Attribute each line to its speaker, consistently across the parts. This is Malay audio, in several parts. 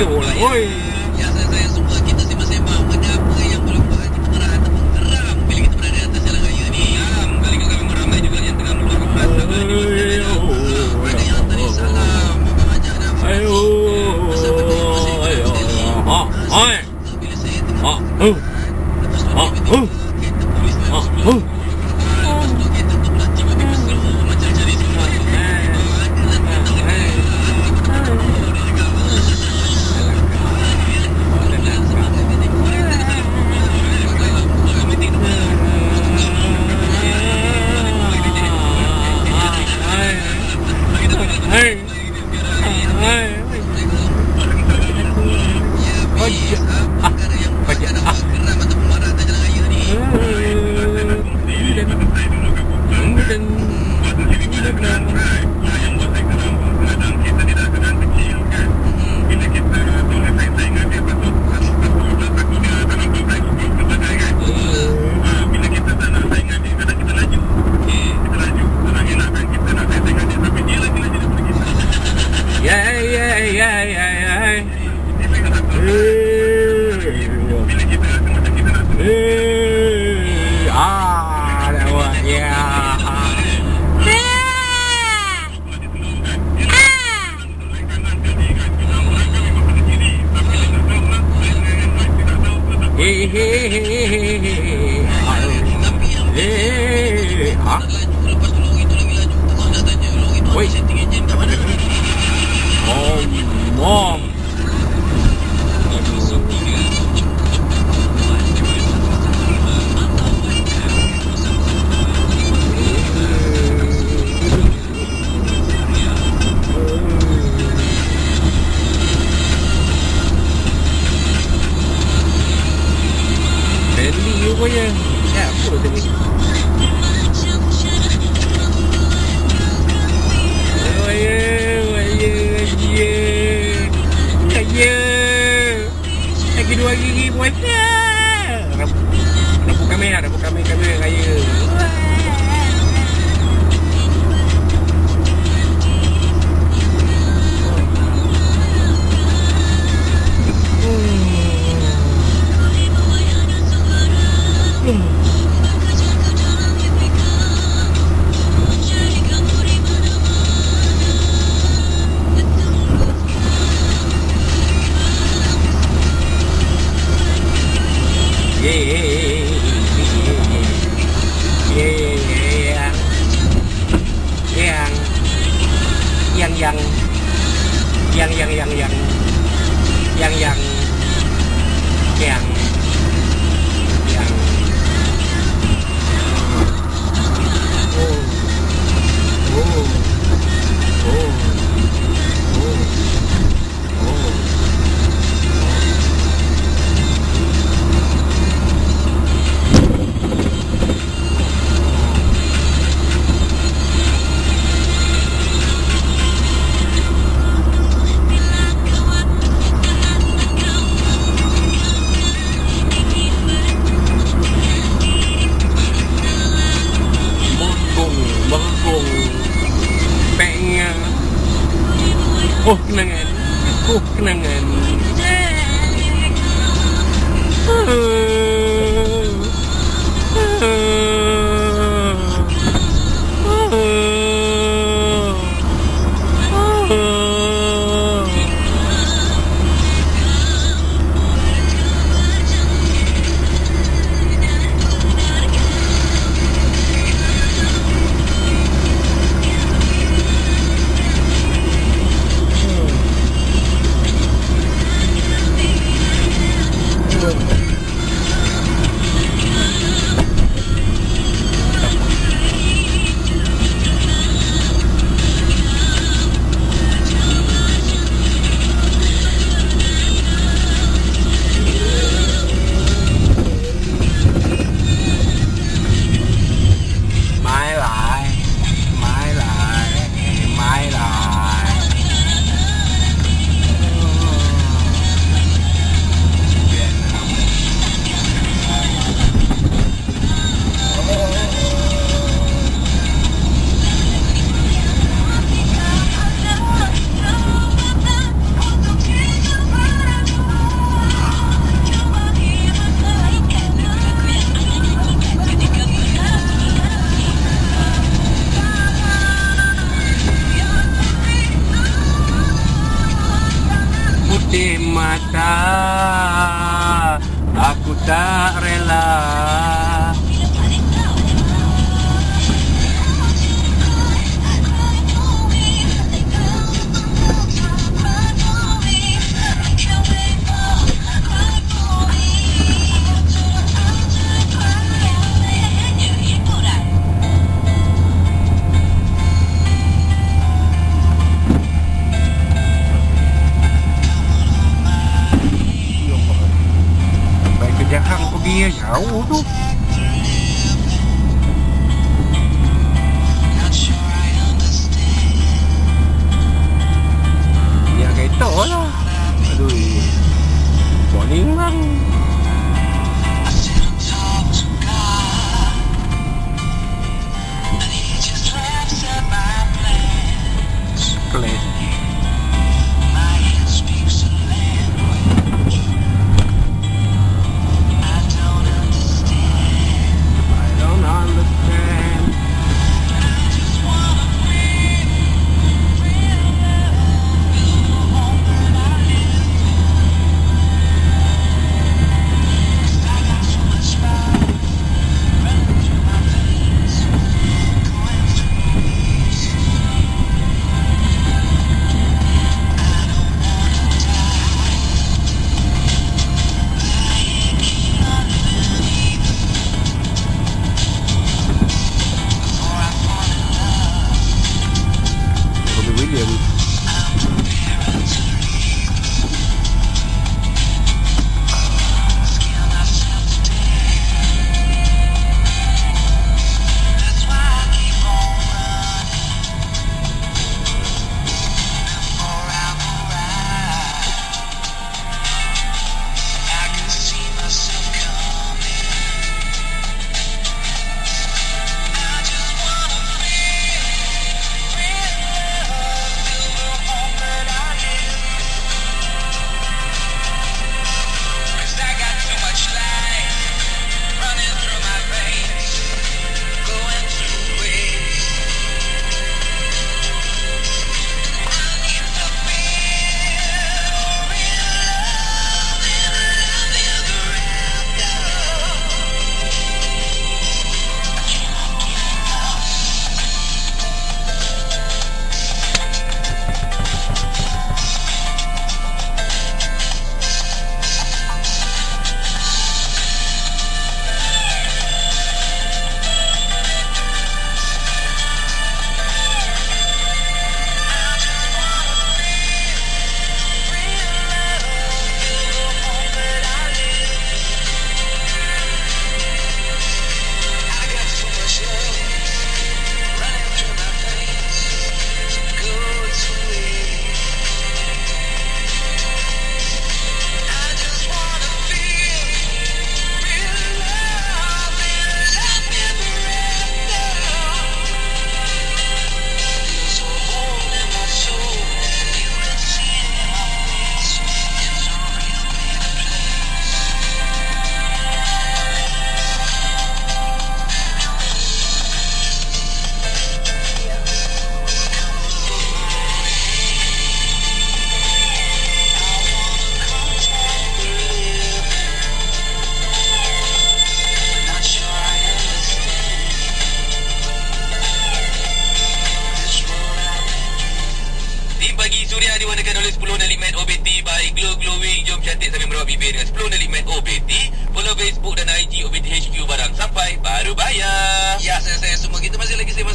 Speaker 1: 六。喂。Hey, hey, hey, hey, Oh kenangan. Oh kenangan. Mãi
Speaker 2: tak hang pergi jauh tu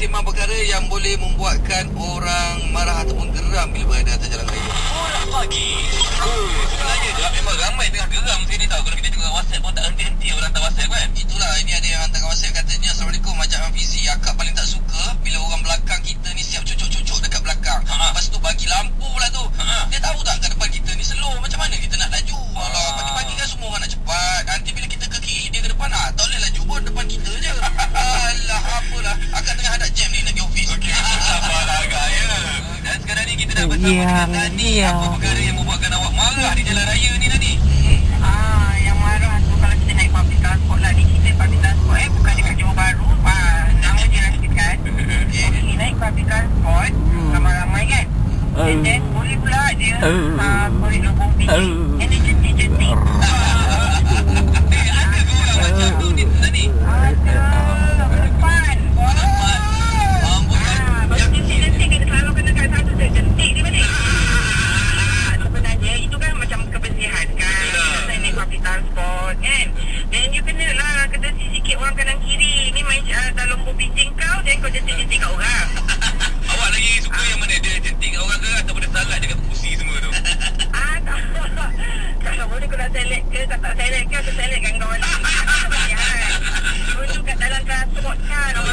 Speaker 3: sembang-sembang perkara yang boleh membuatkan orang marah ataupun geram bila berada atas jalan raya.
Speaker 4: Orang pagi. Oh, sebenarnya tak memang ramai tengah geram sini tau. Kalau kita tengok WhatsApp pun tak henti-henti orang hantar WhatsApp kan.
Speaker 3: Itulah, ini ada yang hantar WhatsApp katanya Assalamualaikum Majak Hafizi. Akak paling tak suka bila orang belakang kita ni siap cucuk-cucuk dekat belakang.
Speaker 4: Ha.
Speaker 3: Lepas tu bagi lampu pula tu.
Speaker 4: Ha.
Speaker 3: Dia tahu tak kat depan kita ni slow macam mana kita nak laju. Alah, pagi-pagi kan semua orang nak cepat. Apalah. Akak tengah ada jam ni nak pergi office.
Speaker 4: Okey, sabarlah agak ya. Dan sekarang ni kita nak bersama
Speaker 2: Ya,
Speaker 4: dengan
Speaker 2: ya.
Speaker 4: Apa perkara yang membuatkan awak marah di jalan raya ni Dani?
Speaker 1: Ah, yang marah tu kalau kita naik public transport
Speaker 2: saya nak kau saya nak gangguan. Ya. Rujuk kat dalam
Speaker 1: kelas sebut kau.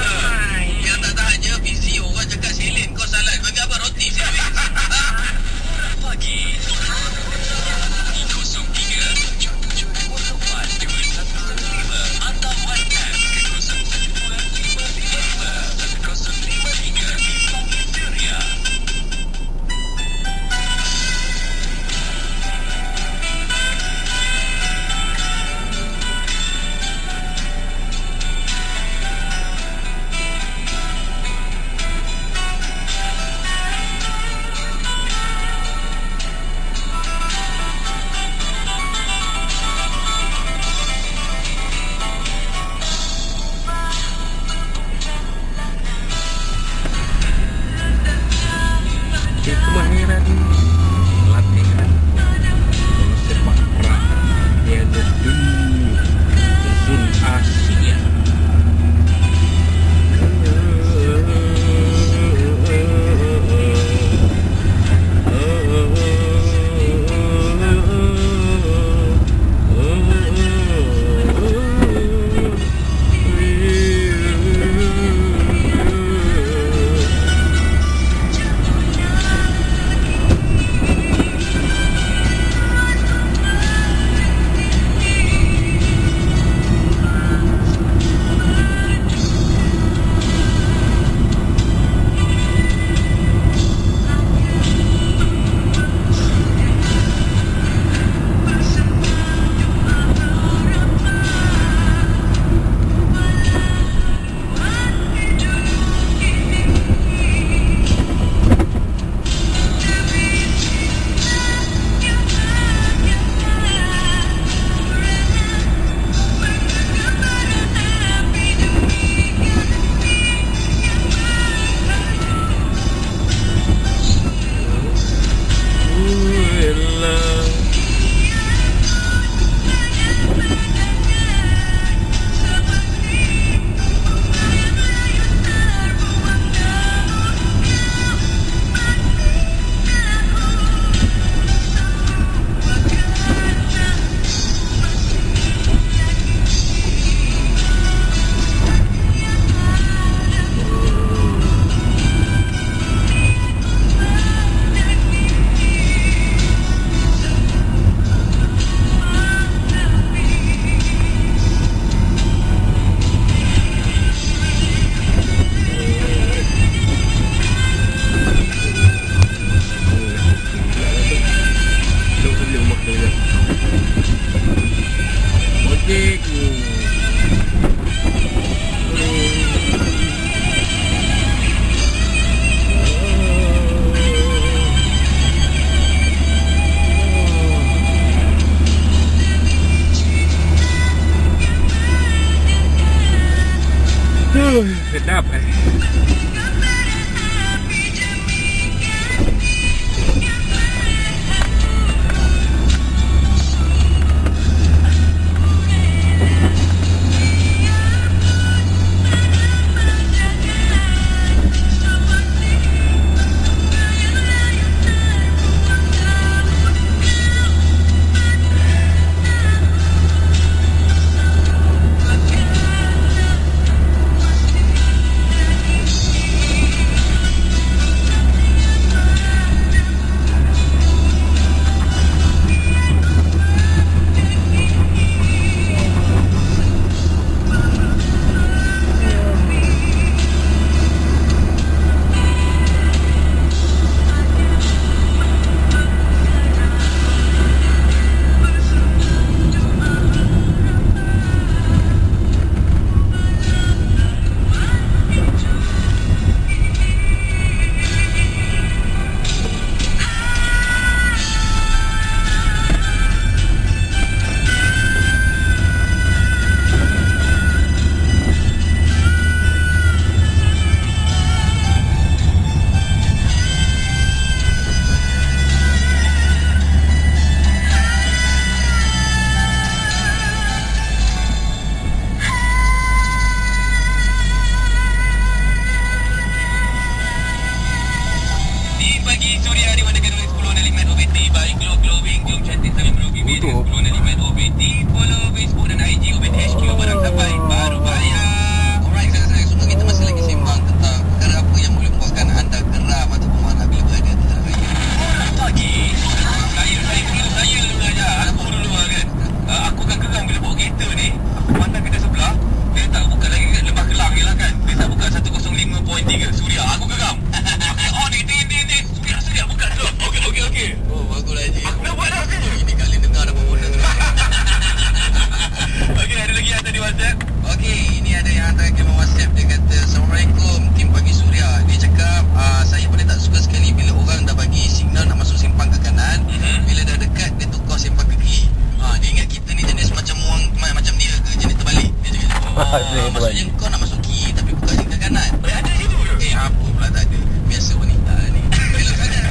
Speaker 3: Maksudnya kau nak masuk kiri tapi buka tingkap kanan. Ada gitu ke? Eh, apa pula tak ada. Biasa wanita ni. Belok kanan.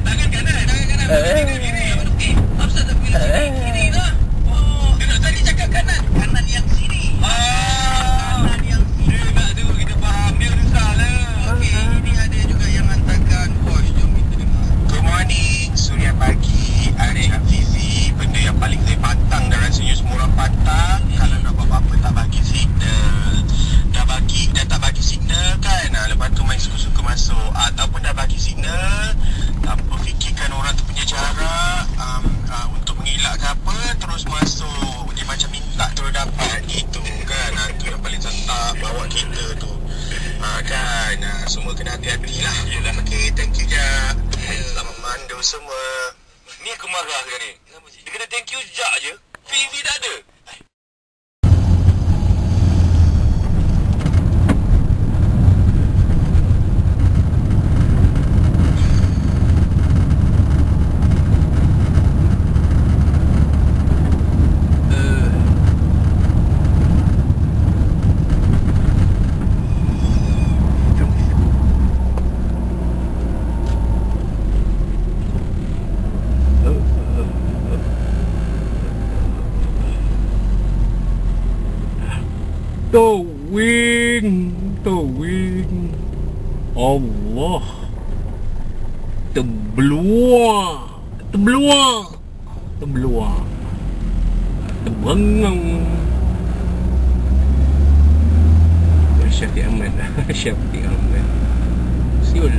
Speaker 3: Tangan kanan. Tangan kanan. Kiri, kiri. Eh, Hafsah tak pilih kiri. Kiri lah. Oh, tadi cakap kanan. Kanan yang sini. Ah, kanan yang sini. Dia nak tu kita faham. Dia susah lah. Okey, ini ada juga yang hantarkan voice. Jom kita dengar.
Speaker 5: Good morning, Suria Pagi, Arif Hafizi Benda yang paling saya patang dan rasanya semua orang patang Kalau nak buat apa-apa tak bagi signal Dah bagi, dah tak bagi signal kan ha, Lepas tu main suka-suka masuk Ataupun dah bagi signal Tanpa fikirkan orang tu punya cara um, uh, Mengelak ke apa Terus masuk Dia macam minta terus dapat Gitu kan. Ha, Tu yang paling sentak bawa kita tu. Ha, Kan? Ha, Semua kena hati-hati lah. Yelah. Okay, thank you je Selamat mandu semua.
Speaker 4: Ni aku marah sekarang ni. Dia kena thank you sejak je. PV tak ada.
Speaker 1: Towing Towing Allah. Terbeluar Terbeluar Terbeluar. Terbengang. Syafiq Ahmad Syafiq Ahmad. Siul